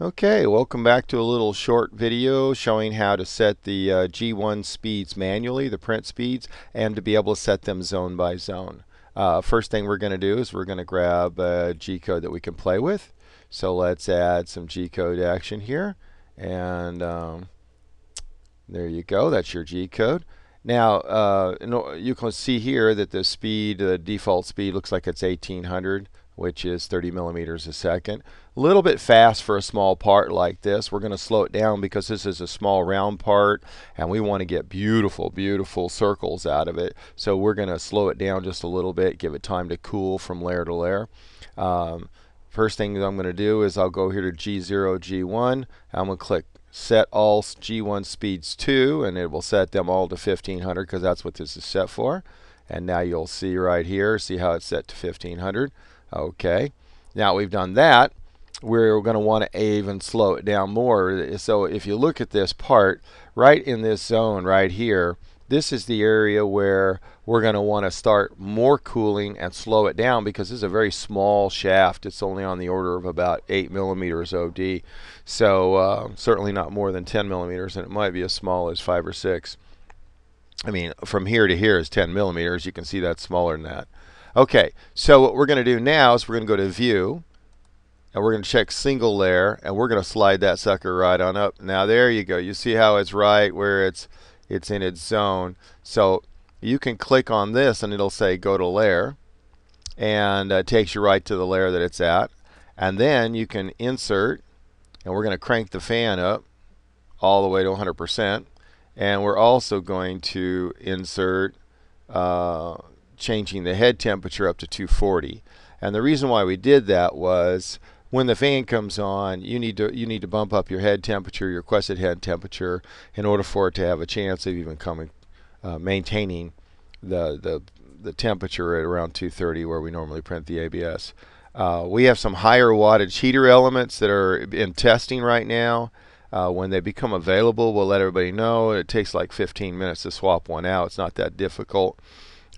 Okay, welcome back to a little short video showing how to set the uh, G1 speeds manually, the print speeds, and to be able to set them zone by zone. Uh, first thing we're going to do is we're going to grab a G-code that we can play with. So let's add some G-code action here. And um, there you go, that's your G-code. Now, uh, you can see here that the speed, the default speed looks like it's 1800 which is 30 millimeters a second. A little bit fast for a small part like this. We're going to slow it down because this is a small round part and we want to get beautiful, beautiful circles out of it. So we're going to slow it down just a little bit, give it time to cool from layer to layer. Um, first thing I'm going to do is I'll go here to G0, G1. I'm going to click set all G1 speeds to and it will set them all to 1500 because that's what this is set for. And now you'll see right here, see how it's set to 1500. Okay, now we've done that, we're going to want to even slow it down more. So if you look at this part, right in this zone right here, this is the area where we're going to want to start more cooling and slow it down because this is a very small shaft. It's only on the order of about 8 millimeters OD. So uh, certainly not more than 10 millimeters, and it might be as small as 5 or 6. I mean, from here to here is 10 millimeters. You can see that's smaller than that. Okay, so what we're going to do now is we're going to go to View, and we're going to check Single Layer, and we're going to slide that sucker right on up. Now there you go. You see how it's right where it's it's in its zone. So you can click on this, and it'll say Go to Layer, and uh, takes you right to the layer that it's at. And then you can insert, and we're going to crank the fan up all the way to 100%. And we're also going to insert uh, changing the head temperature up to 240. And the reason why we did that was when the fan comes on, you need to you need to bump up your head temperature, your requested head temperature, in order for it to have a chance of even coming, uh, maintaining the the the temperature at around 230 where we normally print the ABS. Uh, we have some higher wattage heater elements that are in testing right now. Uh, when they become available, we'll let everybody know. It takes like 15 minutes to swap one out. It's not that difficult.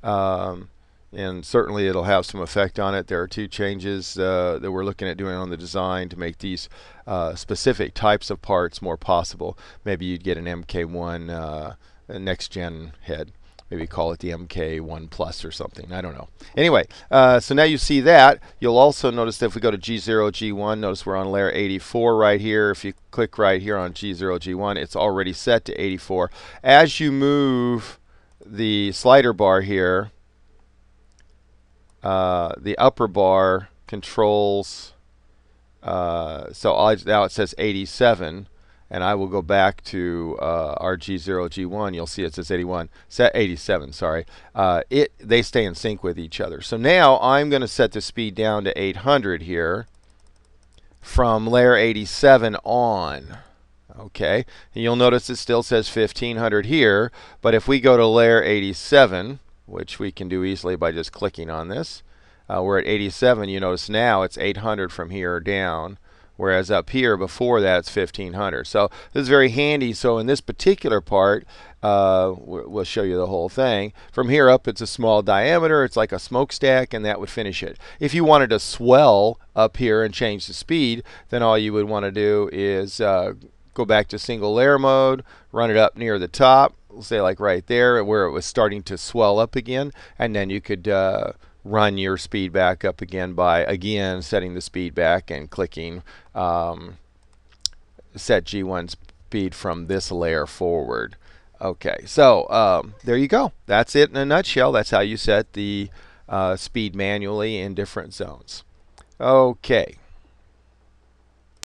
Um, and certainly it'll have some effect on it. There are two changes uh, that we're looking at doing on the design to make these uh, specific types of parts more possible. Maybe you'd get an MK1 uh, next gen head. Maybe call it the MK1 Plus or something. I don't know. Anyway, uh, so now you see that. You'll also notice that if we go to G0, G1, notice we're on layer 84 right here. If you click right here on G0, G1, it's already set to 84. As you move the slider bar here, uh, the upper bar controls, uh, so I, now it says 87, and I will go back to uh, RG0, G1, you'll see it says 81, set 87, sorry. Uh, it They stay in sync with each other. So now I'm going to set the speed down to 800 here from layer 87 on. Okay, and you'll notice it still says 1500 here, but if we go to layer 87, which we can do easily by just clicking on this, uh, we're at 87. You notice now it's 800 from here down, whereas up here before that it's 1500. So this is very handy. So in this particular part, uh, we'll show you the whole thing. From here up, it's a small diameter. It's like a smokestack, and that would finish it. If you wanted to swell up here and change the speed, then all you would want to do is uh, go back to single layer mode, run it up near the top, say like right there where it was starting to swell up again, and then you could uh, run your speed back up again by again setting the speed back and clicking um, set G1 speed from this layer forward. Okay, so um, there you go. That's it in a nutshell. That's how you set the uh, speed manually in different zones. Okay.